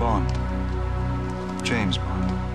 Bond. James Bond.